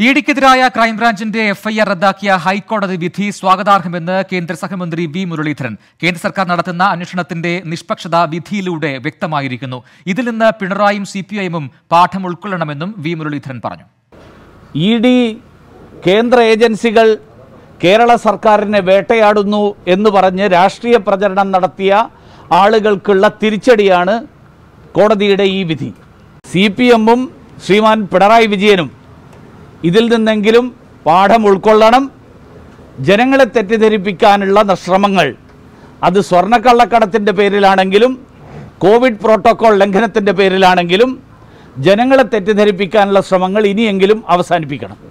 ഇഡിക്കെതിരായ ക്രൈംബ്രാഞ്ചിന്റെ FIR റദ്ദാക്കിയ ഹൈക്കോടതി വിധി സ്വാഗതാർഹമെന്ന് കേന്ദ്ര സഹമന്ത്രി വി മുരളീധരൻ. കേന്ദ്ര സർക്കാർ നടത്തുന്ന അന്വേഷണത്തിന്റെ നിഷ്പക്ഷത വിധിയിലൂടെ വ്യക്തമായിരിക്കുന്നു. ഇതിൽ നിന്ന് പിണറായും സി പി പാഠം ഉൾക്കൊള്ളണമെന്നും വി മുരളീധരൻ പറഞ്ഞു. ഇ ഡി കേന്ദ്ര ഏജൻസികൾ കേരള സർക്കാരിനെ വേട്ടയാടുന്നു എന്ന് പറഞ്ഞ് രാഷ്ട്രീയ പ്രചരണം നടത്തിയ ആളുകൾക്കുള്ള തിരിച്ചടിയാണ് കോടതിയുടെ ഈ വിധി. സി പി എമ്മും ശ്രീമാൻ പിണറായി വിജയനും ഇതിൽ നിന്നെങ്കിലും പാഠം ഉൾക്കൊള്ളണം. ജനങ്ങളെ തെറ്റിദ്ധരിപ്പിക്കാനുള്ള ശ്രമങ്ങൾ. അത് സ്വർണക്കള്ളക്കടത്തിന്റെ പേരിലാണെങ്കിലും കോവിഡ് പ്രോട്ടോകോൾ ലംഘനത്തിന്റെ പേരിലാണെങ്കിലും ജനങ്ങളെ തെറ്റിദ്ധരിപ്പിക്കാനുള്ള ശ്രമങ്ങൾ ഇനിയെങ്കിലും അവസാനിപ്പിക്കണം.